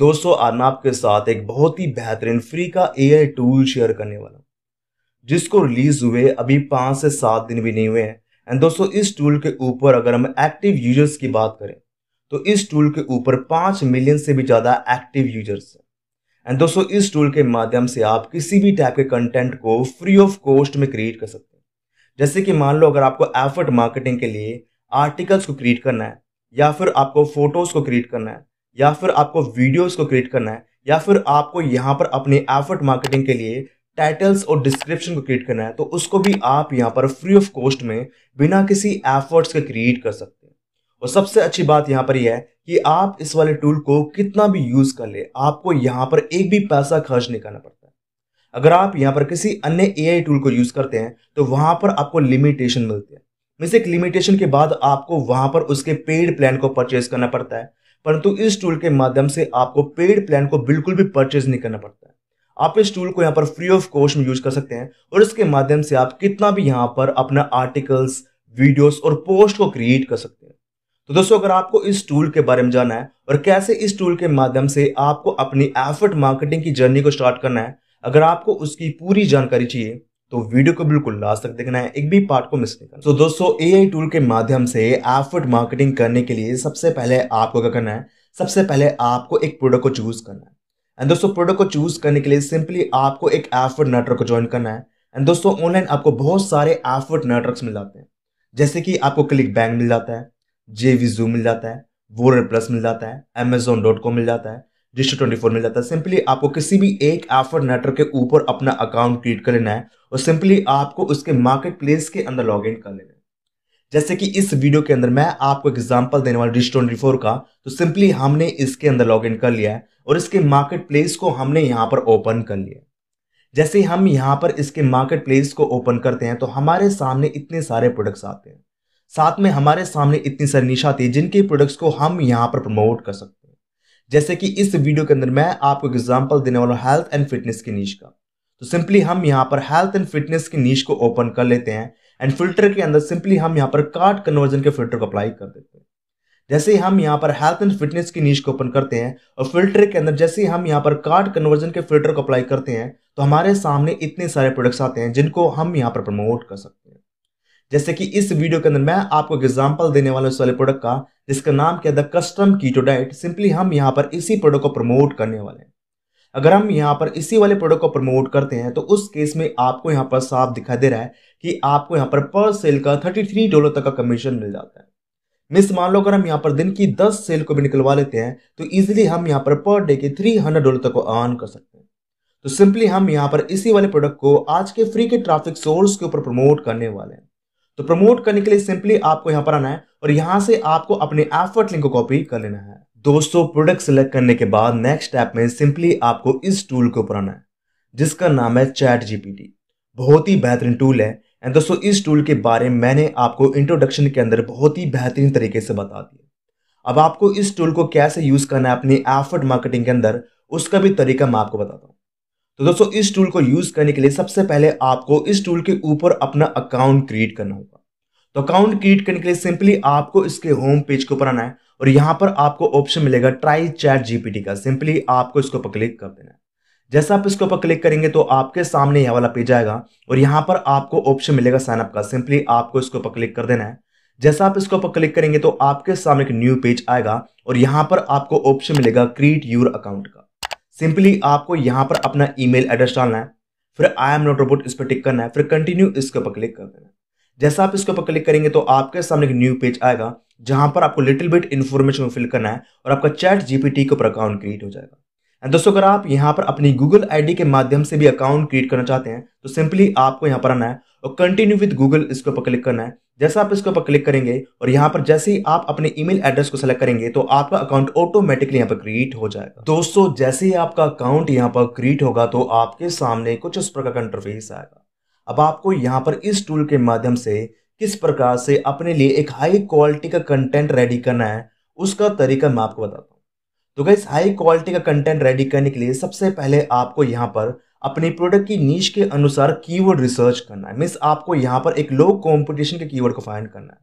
दोस्तों, आज मैं आपके साथ एक बहुत ही बेहतरीन फ्री का एआई टूल शेयर करने वाला हूँ, जिसको रिलीज़ हुए अभी पाँच से सात दिन भी नहीं हुए हैं। एंड दोस्तों, इस टूल के ऊपर अगर हम एक्टिव यूज़र्स की बात करें तो इस टूल के ऊपर पाँच मिलियन से भी ज़्यादा एक्टिव यूज़र्स हैं। एंड दोस्तों, इस टूल के माध्यम से आप किसी भी टाइप के कंटेंट को फ्री ऑफ़ कॉस्ट में क्रिएट कर सकते हैं। जैसे कि मान लो, अगर आपको एफर्ट मार्केटिंग के लिए आर्टिकल्स को क्रिएट करना है, या फिर आपको फ़ोटोज़ को क्रिएट करना है या फिर आपको वीडियोस को क्रिएट करना है, या फिर आपको यहाँ पर अपने एफर्ट मार्केटिंग के लिए टाइटल्स और डिस्क्रिप्शन को क्रिएट करना है तो उसको भी आप यहाँ पर फ्री ऑफ़ कॉस्ट में बिना किसी एफर्ट्स के क्रिएट कर सकते हैं। और सबसे अच्छी बात यहाँ पर यह है कि आप इस वाले टूल को कितना भी यूज़ कर ले, आपको यहाँ पर एक भी पैसा खर्च नहीं करना पड़ता अगर आप यहाँ पर किसी अन्य एआई टूल को यूज़ करते हैं तो वहाँ पर आपको लिमिटेशन मिलती है। मीन्स एक लिमिटेशन के बाद आपको वहाँ पर उसके पेड प्लान को परचेज करना पड़ता है। परंतु इस टूल के माध्यम से आपको पेड प्लान को बिल्कुल भी परचेज नहीं करना पड़ता है। आप इस टूल को यहाँ पर फ्री ऑफ़ कॉस्ट में यूज़ कर सकते हैं और इसके माध्यम से आप कितना भी यहाँ पर अपना आर्टिकल्स वीडियोस और पोस्ट को क्रिएट कर सकते हैं। तो दोस्तों, अगर आपको इस टूल के बारे में जानना है और कैसे इस टूल के माध्यम से आपको अपनी एफर्ट मार्केटिंग की जर्नी को स्टार्ट करना है, अगर आपको उसकी पूरी जानकारी चाहिए तो वीडियो को बिल्कुल लास्ट तक देखना है, एक भी पार्ट को मिस नहीं करना। तो दोस्तों एआई टूल के माध्यम से एफर्ट मार्केटिंग करने के लिए सबसे पहले आपको क्या करना है? सबसे पहले आपको एक प्रोडक्ट को चूज़ करना है। एंड दोस्तों प्रोडक्ट को चूज़ करने के लिए सिंपली आपको एक एफर्ट नेटवर्क को ज्वाइन करना है। एंड दोस्तों ऑनलाइन आपको बहुत सारे एफर्ट नेटवर्क मिल जाते हैं। जैसे कि आपको क्लिक बैंक मिल जाता है जे विजू मिल जाता है वोर प्लस मिल जाता है अमेजोन डॉट कॉम मिल जाता है। डिजिटल ट्वेंटी फोर मिल जाता है। सिंपली आपको किसी भी एक एफर्ट नेटवर्क के ऊपर अपना अकाउंट क्रिएट कर लेना है और सिंपली आपको उसके मार्केट प्लेस के अंदर लॉग इन कर लेना है। जैसे कि इस वीडियो के अंदर मैं आपको एग्जांपल देने वाला डिजिटल ट्वेंटी फोर का तो सिंपली हमने इसके अंदर लॉग इन कर लिया है और इसके मार्केट प्लेस को हमने यहाँ पर ओपन कर लिया है। जैसे हम यहाँ पर इसके मार्केट प्लेस को ओपन करते हैं तो हमारे सामने इतने सारे प्रोडक्ट्स आते हैं। साथ में हमारे सामने इतनी सारी निशा आती है जिनके प्रोडक्ट्स को हम यहाँ पर प्रमोट कर सकते हैं। जैसे कि इस वीडियो के अंदर मैं आपको एग्ज़ाम्पल देने वाला हूँ हेल्थ एंड फिटनेस की नीच का। तो सिंपली हम यहाँ पर हेल्थ एंड फिटनेस की नीच को ओपन कर लेते हैं एंड फ़िल्टर के अंदर सिंपली हम यहाँ पर कार्ड कन्वर्जन के फ़िल्टर को अप्लाई कर देते हैं। जैसे ही हम यहाँ पर हेल्थ एंड फिटनेस की नीच को ओपन करते हैं और फ़िल्टर के अंदर जैसे ही हम यहाँ पर कार्ड कन्वर्जन के फ़िल्टर को अप्लाई करते हैं तो हमारे सामने इतने सारे प्रोडक्ट्स आते हैं जिनको हम यहाँ पर प्रमोट कर सकते हैं। जैसे कि इस वीडियो के अंदर मैं आपको एग्जांपल देने वाला उस वाले प्रोडक्ट का, जिसका नाम क्या the custom keto diet simply हम यहाँ पर इसी प्रोडक्ट को प्रमोट करने वाले हैं। अगर हम यहाँ पर इसी वाले प्रोडक्ट को प्रमोट करते हैं तो उस केस में आपको यहाँ पर साफ़ दिखाई दे रहा है कि आपको यहाँ पर पर सेल का 33 डॉलर तक का कमीशन मिल जाता है। मिस मान लो अगर हम यहाँ पर दिन की 10 सेल को भी निकलवा लेते हैं तो इजीली हम यहाँ पर पर डे के 300 डॉलर तक को अर्न कर सकते हैं। तो सिंपली हम यहाँ पर इसी वाले प्रोडक्ट को आज के फ्री के ट्रैफ़िक सोर्स के ऊपर प्रमोट करने वाले हैं। तो प्रमोट करने के लिए सिंपली आपको यहाँ पर आना है और यहाँ से आपको अपने एफर्ट लिंक को कॉपी कर लेना है। दोस्तों प्रोडक्ट सिलेक्ट करने के बाद नेक्स्ट स्टेप में सिंपली आपको इस टूल के ऊपर आना है, जिसका नाम है चैट जीपीटी बहुत ही बेहतरीन टूल है एंड दोस्तों, इस टूल के बारे में मैंने आपको इंट्रोडक्शन के अंदर बहुत ही बेहतरीन तरीके से बता दिया। अब आपको इस टूल को कैसे यूज़ करना है अपनी एफर्ट मार्केटिंग के अंदर, उसका भी तरीका मैं आपको बताता हूँ। तो दोस्तों, इस टूल को यूज़ करने के लिए सबसे पहले आपको इस टूल के ऊपर अपना अकाउंट क्रिएट करना होगा। तो अकाउंट क्रिएट करने के लिए सिंपली आपको इसके होम पेज के ऊपर आना है और यहाँ पर आपको ऑप्शन मिलेगा ट्राई चैट जीपीटी का। सिंपली आपको इसके ऊपर क्लिक कर देना है। जैसा आप इसके ऊपर क्लिक करेंगे तो आपके सामने यह वाला पेज आएगा और यहाँ पर आपको ऑप्शन मिलेगा साइनअप का। सिंपली आपको इसके ऊपर क्लिक कर देना है। जैसा आप इसके ऊपर क्लिक करेंगे तो आपके सामने एक न्यू पेज आएगा और यहाँ पर आपको ऑप्शन मिलेगा क्रिएट यूर अकाउंट का। सिंपली आपको यहाँ पर अपना ईमेल एड्रेस डालना है, फिर आई एम नोट रोबोट इस पर टिक करना है, फिर कंटिन्यू इसके ऊपर क्लिक कर देना है। जैसा आप इसके ऊपर क्लिक करेंगे तो आपके सामने एक न्यू पेज आएगा, जहाँ पर आपको लिटिल बिट इन्फॉर्मेशन फिल करना है और आपका चैट जीपीटी के ऊपर अकाउंट क्रिएट हो जाएगा। एंड दोस्तों, अगर आप यहाँ पर अपनी गूगल आईडी के माध्यम से भी अकाउंट क्रिएट करना चाहते हैं तो सिंपली आपको यहाँ पर आना है और कंटिन्यू विद गूगल इसके ऊपर क्लिक करना है। जैसा आप इसके ऊपर क्लिक करेंगे और यहाँ पर जैसे ही आप अपने ईमेल एड्रेस को सेलेक्ट करेंगे तो आपका अकाउंट ऑटोमेटिकली यहाँ पर क्रिएट हो जाएगा। दोस्तों, जैसे ही आपका अकाउंट यहाँ पर क्रिएट होगा तो आपके सामने कुछ इस प्रकार का इंटरफेस आएगा। अब आपको यहाँ पर इस टूल के माध्यम से किस प्रकार से अपने लिए एक हाई क्वालिटी का कंटेंट रेडी करना है, उसका तरीका मैं आपको बताता हूँ। तो गैस हाई क्वालिटी का कंटेंट रेडी करने के लिए सबसे पहले आपको यहाँ पर अपने प्रोडक्ट की नीच के अनुसार कीवर्ड रिसर्च करना है। मीन्स आपको यहाँ पर एक लो कॉम्पिटिशन के कीवर्ड को फाइंड करना है।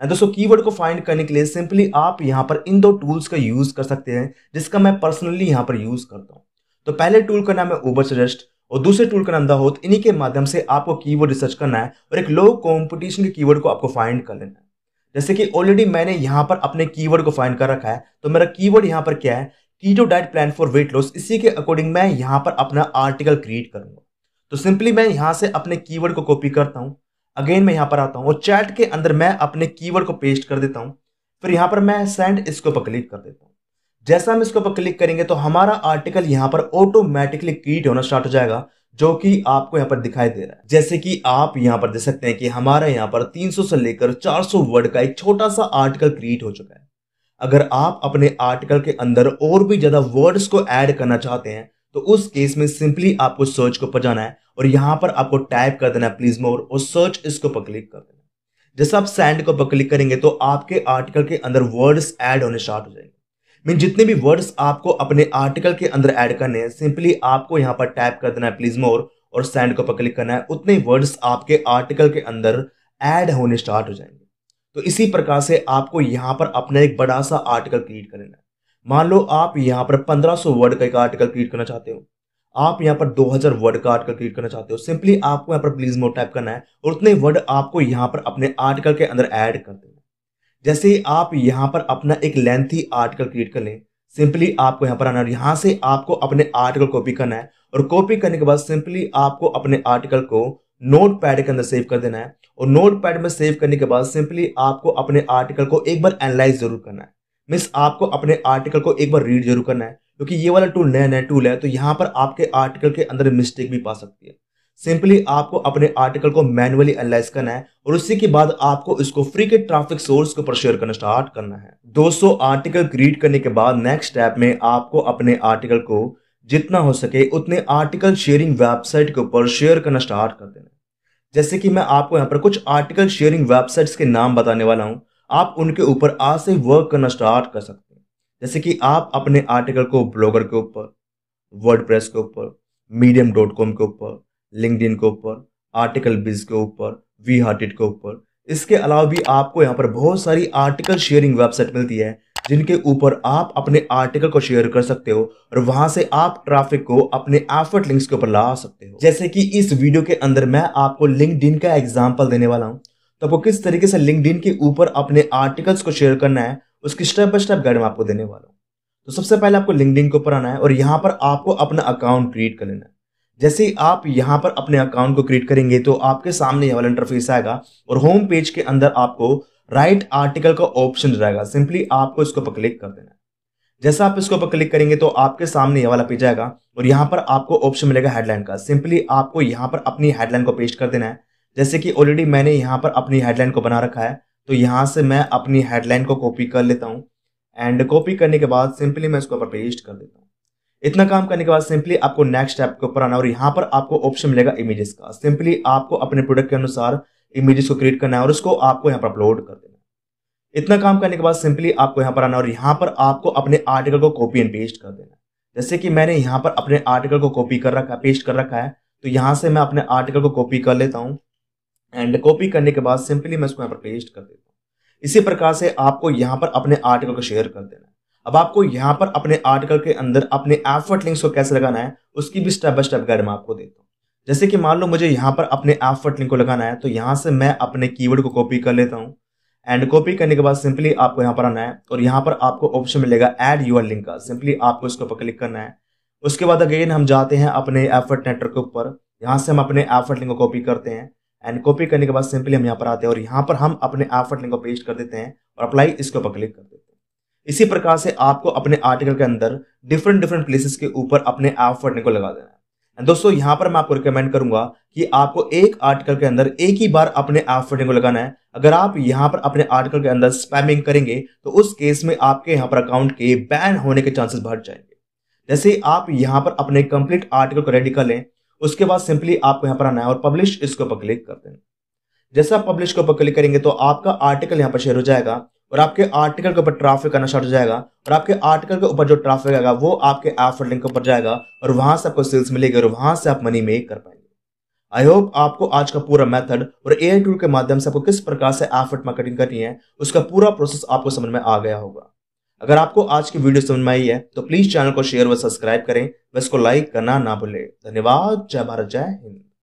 एंड दोस्तों कीवर्ड को फाइंड करने के लिए सिंपली आप यहाँ पर इन दो टूल्स का यूज़ कर सकते हैं, जिसका मैं पर्सनली यहाँ पर यूज़ करता हूँ। तो पहले टूल का नाम है ओबर सजेस्ट और दूसरे टूल का नाम दा होत इन्हीं के माध्यम से आपको कीवर्ड रिसर्च करना है और एक लो कॉम्पिटिशन के कीवर्ड को आपको फाइंड कर लेना है। जैसे कि ऑलरेडी मैंने यहाँ पर अपने कीवर्ड को फाइंड कर रखा है तो मेरा कीवर्ड यहाँ पर क्या है? Keto diet plan for weight loss इसी के अकॉर्डिंग मैं यहाँ पर अपना आर्टिकल क्रिएट करूँगा। तो सिंपली मैं यहाँ से अपने कीवर्ड को कॉपी करता हूँ। अगेन मैं यहाँ पर आता हूँ और चैट के अंदर मैं अपने कीवर्ड को पेस्ट कर देता हूँ। फिर यहाँ पर मैं सेंड इसको पर क्लिक कर देता हूँ। जैसा हम इसको पर क्लिक करेंगे तो हमारा आर्टिकल यहाँ पर ऑटोमेटिकली क्रिएट होना स्टार्ट हो जाएगा, जो कि आपको यहाँ पर दिखाई दे रहा है। जैसे कि आप यहाँ पर देख सकते हैं कि हमारा यहाँ पर 300 से लेकर 400 वर्ड का एक छोटा सा आर्टिकल क्रिएट हो चुका है। अगर आप अपने आर्टिकल के अंदर और भी ज़्यादा वर्ड्स को ऐड करना चाहते हैं तो उस केस में सिंपली आपको सर्च को ऊपर जाना है और यहाँ पर आपको टाइप कर देना है प्लीज़ मोर और सर्च इसको पर क्लिक कर देना जैसे आप सैंड को पर क्लिक करेंगे तो आपके आर्टिकल के अंदर वर्ड्स ऐड होने स्टार्ट हो जाएँगे। मीन जितने भी वर्ड्स आपको अपने आर्टिकल के अंदर ऐड करने हैं सिंपली आपको यहाँ पर टाइप कर देना है प्लीज़ मोर और सैंड को पर क्लिक करना है, उतने वर्ड्स आपके आर्टिकल के अंदर ऐड होने स्टार्ट हो जाएँगे। तो इसी प्रकार से आपको यहाँ पर अपना एक बड़ा सा आर्टिकल क्रिएट करना है। मान लो आप यहाँ पर 1500 वर्ड का एक आर्टिकल क्रिएट करना चाहते हो। आप यहाँ पर 2000 वर्ड का आर्टिकल क्रिएट करना चाहते हो। सिंपली आपको यहाँ पर प्लीज़ मोर टाइप करना है और उतने वर्ड आपको यहाँ पर अपने आर्टिकल के अंदर ऐड कर देना जैसे आप यहाँ पर अपना एक लेंथी आर्टिकल क्रिएट कर लें सिंपली आपको यहाँ पर आना है यहाँ से आपको अपने आर्टिकल कॉपी करना है। और कॉपी करने के बाद सिंपली आपको अपने आर्टिकल को नोट पैड के अंदर सेव कर देना है। और नोट पैड में सेव करने के बाद सिंपली आपको अपने आर्टिकल को एक बार एनालाइज ज़रूर करना है। मीन्स आपको अपने आर्टिकल को एक बार रीड ज़रूर करना है। क्योंकि ये वाला टूल नया नया टूल है तो यहाँ पर आपके आर्टिकल के अंदर मिस्टेक भी पा सकती है। सिंपली आपको अपने आर्टिकल को मैनुअली एनालाइज करना है और उसी के बाद आपको इसको फ्री के ट्रैफ़िक सोर्स के ऊपर शेयर करना स्टार्ट करना है। दोस्तों आर्टिकल क्रिएट करने के बाद नेक्स्ट स्टेप में आपको अपने आर्टिकल को जितना हो सके उतने आर्टिकल शेयरिंग वेबसाइट के ऊपर शेयर करना स्टार्ट कर देना जैसे कि मैं आपको यहाँ पर कुछ आर्टिकल शेयरिंग वेबसाइट्स के नाम बताने वाला हूँ। आप उनके ऊपर आज से वर्क करना स्टार्ट कर सकते हैं। जैसे कि आप अपने आर्टिकल को ब्लॉगर के ऊपर वर्ड के ऊपर मीडियम डॉट कॉम के ऊपर लिंक के ऊपर आर्टिकल बिज के ऊपर वी हार्टेड के ऊपर। इसके अलावा भी आपको यहाँ पर बहुत सारी आर्टिकल शेयरिंग वेबसाइट मिलती है। जिनके ऊपर आप अपने आर्टिकल को शेयर कर सकते हो और वहाँ से आप ट्रैफ़िक को अपने एफर्ट लिंक्स के ऊपर ला सकते हो। जैसे कि इस वीडियो के अंदर मैं आपको लिंक का एग्ज़ाम्पल देने वाला हूँ। तो आपको किस तरीके से लिंक के ऊपर अपने आर्टिकल्स को शेयर करना है, उसकी स्टेप बाय स्टेप गाइड मैं आपको देने वाला हूँ। तो सबसे पहले आपको लिंक के ऊपर आना है और यहाँ पर आपको अपना अकाउंट क्रिएट कर लेना है। जैसे ही आप यहाँ पर अपने अकाउंट को क्रिएट करेंगे तो आपके सामने यह वाला इंटरफेस आएगा और होम पेज के अंदर आपको राइट आर्टिकल का ऑप्शन रहेगा। सिंपली आपको इसके ऊपर क्लिक कर देना है। जैसा आप इसके ऊपर क्लिक करेंगे तो आपके सामने ये वाला पेज आएगा और यहाँ पर आपको ऑप्शन मिलेगा हेडलाइन का। सिंपली आपको यहाँ पर अपनी हेडलाइन को पेस्ट कर देना है। जैसे कि ऑलरेडी मैंने यहाँ पर अपनी हेडलाइन को बना रखा है तो यहाँ से मैं अपनी हेडलाइन को कॉपी कर लेता हूँ। एंड कॉपी करने के बाद सिंपली मैं इसके ऊपर पेस्ट कर देता हूँ। इतना काम करने के बाद सिंपली आपको नेक्स्ट स्टेप के ऊपर आना और यहाँ पर आपको ऑप्शन मिलेगा इमेजेस का। सिंपली आपको अपने प्रोडक्ट के अनुसार इमेजेस को क्रिएट करना है और उसको आपको यहाँ पर अपलोड कर देना इतना काम करने के बाद सिंपली आपको यहाँ पर आना और यहाँ पर आपको अपने आर्टिकल को कॉपी एंड पेस्ट कर देना जैसे कि मैंने यहाँ पर अपने आर्टिकल को कॉपी कर रखा है पेस्ट कर रखा है तो यहाँ से मैं अपने आर्टिकल को कॉपी कर लेता हूँ एंड कॉपी करने के बाद सिंपली मैं इसको यहाँ पर पेस्ट कर देता हूँ। इसी प्रकार से आपको यहाँ पर अपने आर्टिकल को शेयर कर देना है। अब आपको यहाँ पर अपने आर्टिकल के अंदर अपने एफर्ट लिंक्स को कैसे लगाना है, उसकी भी स्टेप बाय स्टेप गाइड मैं आपको देता हूँ। जैसे कि मान लो मुझे यहाँ पर अपने एफर्ट लिंक को लगाना है तो यहाँ से मैं अपने कीवर्ड को कॉपी कर लेता हूँ। एंड कॉपी करने के बाद सिंपली आपको यहाँ पर आना है और यहाँ पर आपको ऑप्शन मिलेगा एड यूर लिंक का। सिंपली आपको इसके ऊपर क्लिक करना है। उसके बाद अगेन हम जाते हैं अपने एफर्ट नेटवर्क के ऊपर। यहाँ से हम अपने एफर्ट लिंक को कॉपी करते हैं। एंड कॉपी करने के बाद सिंपली हम यहाँ पर आते हैं और यहाँ पर हम अपने एफर्ट लिंक को पेस्ट कर देते हैं और अप्लाई इसके ऊपर क्लिक कर देते हैं। इसी प्रकार से आपको अपने आर्टिकल के अंदर डिफरेंट डिफरेंट प्लेसेस के ऊपर अपने एफर्ट लिंक को लगा देना है। दोस्तों, यहाँ पर मैं आपको रिकमेंड करूँगा कि आपको एक आर्टिकल के अंदर एक ही बार अपने एफर्ट को लगाना है। अगर आप यहाँ पर अपने आर्टिकल के अंदर स्पैमिंग करेंगे तो उस केस में आपके यहाँ पर अकाउंट के बैन होने के चांसेस बढ़ जाएँगे। जैसे आप यहाँ पर अपने कंप्लीट आर्टिकल को रेडी कर लें, उसके बाद सिंपली आपको यहाँ पर आना है और पब्लिश इसके ऊपर क्लिक कर दें जैसे आप पब्लिश के ऊपर क्लिक करेंगे तो आपका आर्टिकल यहाँ पर शेयर हो जाएगा। और आपके आर्टिकल के ऊपर ट्रैफ़िक आना स्टार्ट हो जाएगा और आपके आर्टिकल के ऊपर जो ट्रैफ़िक आएगा, वो आपके एफ़ लिंक के ऊपर जाएगा और वहाँ से आपको सेल्स मिलेगी और वहाँ से आप मनी मेक कर पाएँगे। आई होप आपको आज का पूरा मेथड और एआई टूल के माध्यम से आपको किस प्रकार से एफर्ट मार्केटिंग करनी है, उसका पूरा प्रोसेस आपको समझ में आ गया होगा। अगर आपको आज की वीडियो समझ में आई है तो प्लीज़ चैनल को शेयर व सब्सक्राइब करें। व इसको लाइक करना ना भूलें। धन्यवाद। जय भारत, जय हिंद।